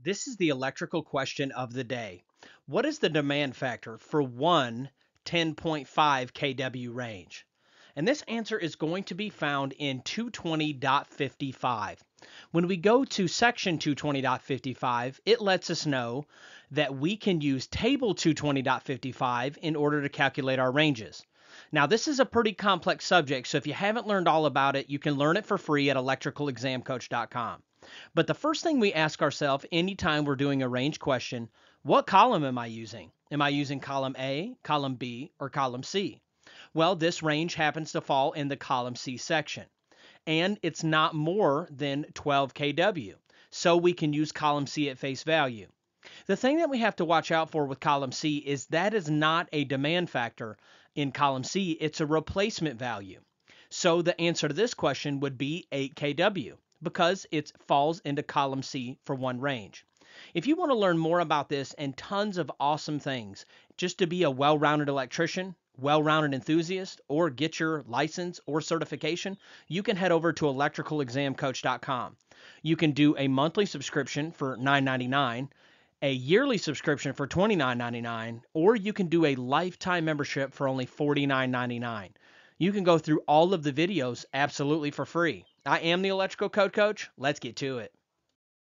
This is the electrical question of the day. What is the demand factor for one 10.5 kW range? And this answer is going to be found in 220.55. When we go to section 220.55, it lets us know that we can use table 220.55 in order to calculate our ranges. Now, this is a pretty complex subject, so if you haven't learned all about it, you can learn it for free at electricalexamcoach.com. But the first thing we ask ourselves anytime we're doing a range question, what column am I using? Am I using column A, column B, or column C? Well, this range happens to fall in the column C section, and it's not more than 12 kW, so we can use column C at face value. The thing that we have to watch out for with column C is that is not a demand factor in column C, it's a replacement value. So the answer to this question would be 8 kW because it falls into column C for one range. If you want to learn more about this and tons of awesome things, just to be a well rounded electrician, well rounded enthusiast, or get your license or certification, you can head over to electricalexamcoach.com. You can do a monthly subscription for $9.99 a yearly subscription for $29.99, or you can do a lifetime membership for only $49.99. You can go through all of the videos absolutely for free. I am the Electrical Code Coach. Let's get to it.